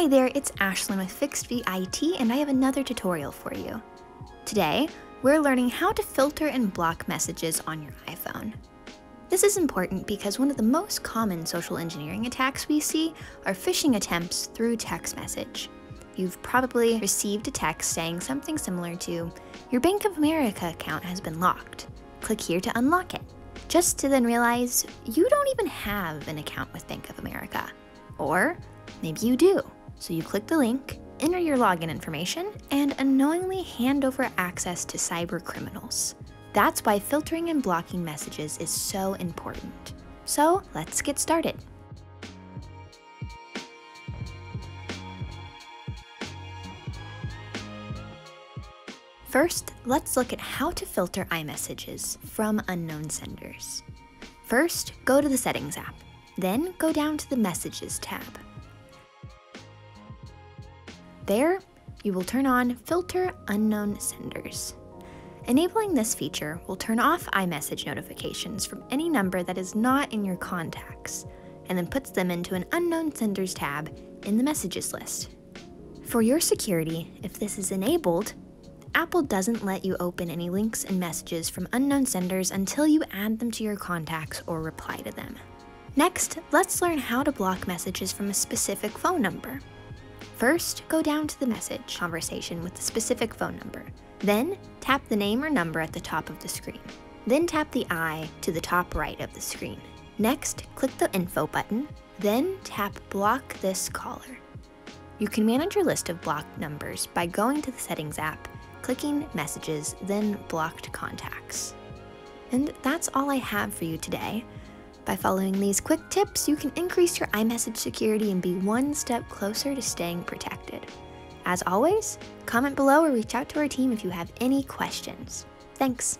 Hi there, it's Ashlyn with Fixed Fee IT, and I have another tutorial for you. Today, we're learning how to filter and block messages on your iPhone. This is important because one of the most common social engineering attacks we see are phishing attempts through text message. You've probably received a text saying something similar to, Your Bank of America account has been locked. Click here to unlock it. Just to then realize you don't even have an account with Bank of America. Or maybe you do. So you click the link, enter your login information, and unknowingly hand over access to cyber criminals. That's why filtering and blocking messages is so important. So let's get started. First, let's look at how to filter iMessages from unknown senders. First, go to the Settings app. Then go down to the Messages tab. There, you will turn on Filter Unknown Senders. Enabling this feature will turn off iMessage notifications from any number that is not in your contacts, and then puts them into an Unknown Senders tab in the Messages list. For your security, if this is enabled, Apple doesn't let you open any links and messages from unknown senders until you add them to your contacts or reply to them. Next, let's learn how to block messages from a specific phone number. First, go down to the message conversation with the specific phone number. Then, tap the name or number at the top of the screen. Then tap the eye to the top right of the screen. Next, click the info button, then tap block this caller. You can manage your list of blocked numbers by going to the settings app, clicking messages, then blocked contacts. And that's all I have for you today. By following these quick tips, you can increase your iMessage security and be one step closer to staying protected. As always, comment below or reach out to our team if you have any questions. Thanks!